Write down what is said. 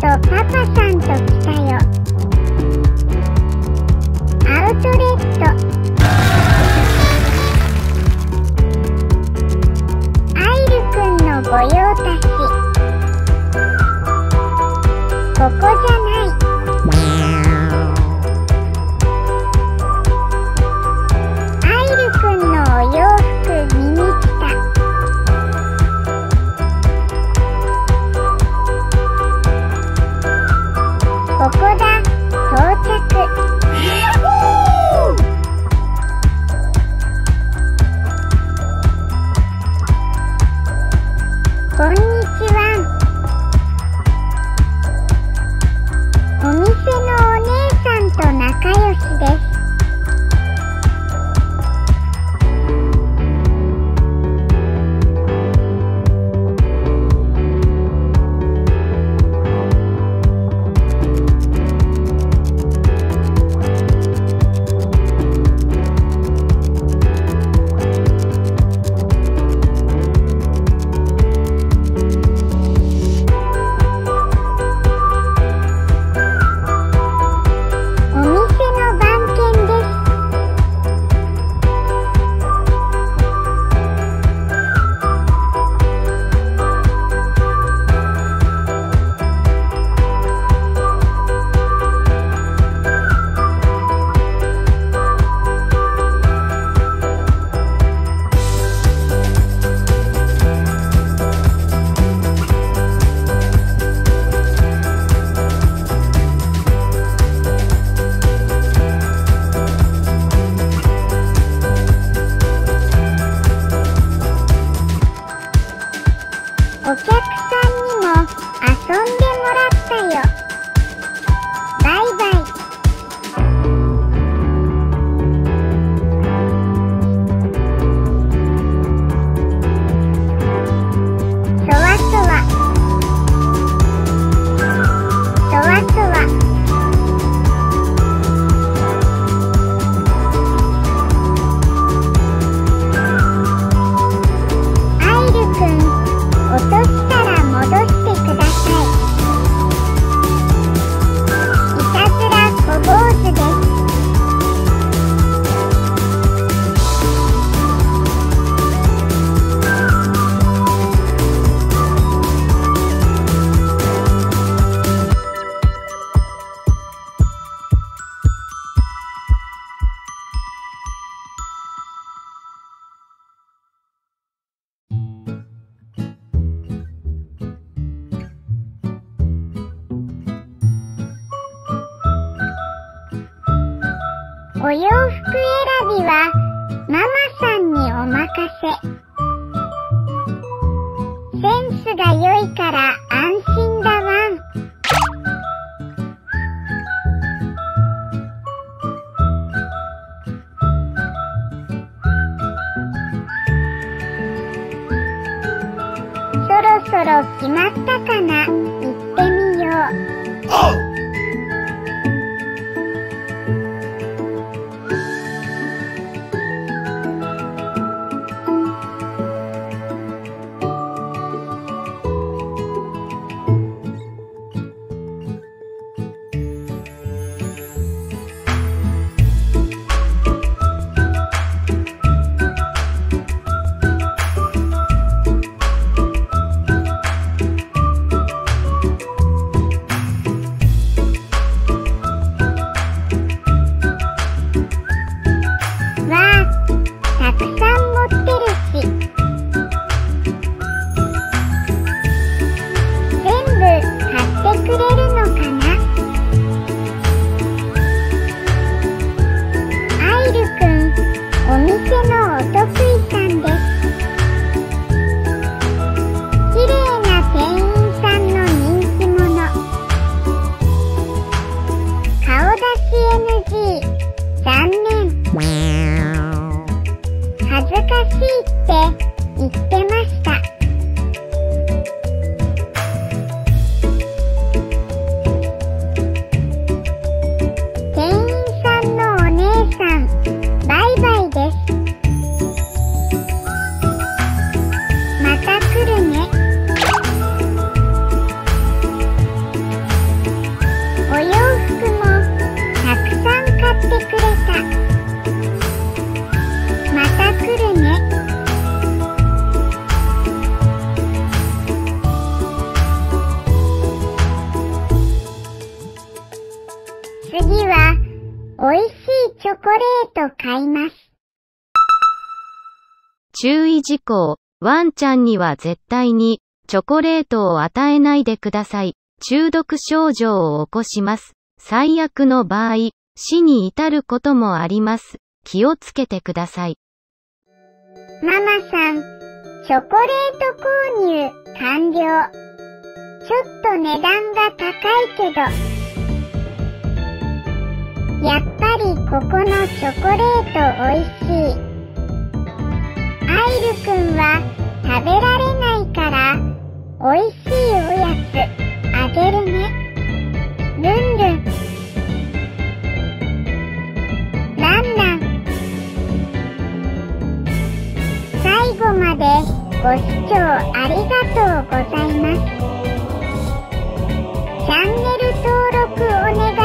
とパパさんと来たよ。アウトレット。sekarang お洋服選びはママさんにお任せ。センスが良いから安心だワン。そろそろ決まったかな？ト買います。注意事項。ワンちゃんには絶対に、チョコレートを与えないでください。中毒症状を起こします。最悪の場合、死に至ることもあります。気をつけてください。ママさん、チョコレート購入完了。ちょっと値段が高いけど。やっぱりここのチョコレートおいしい。アイルくんは食べられないからおいしいおやつあげるね。ルンルン。ランラン。最後までご視聴ありがとうございます。チャンネル登録お願い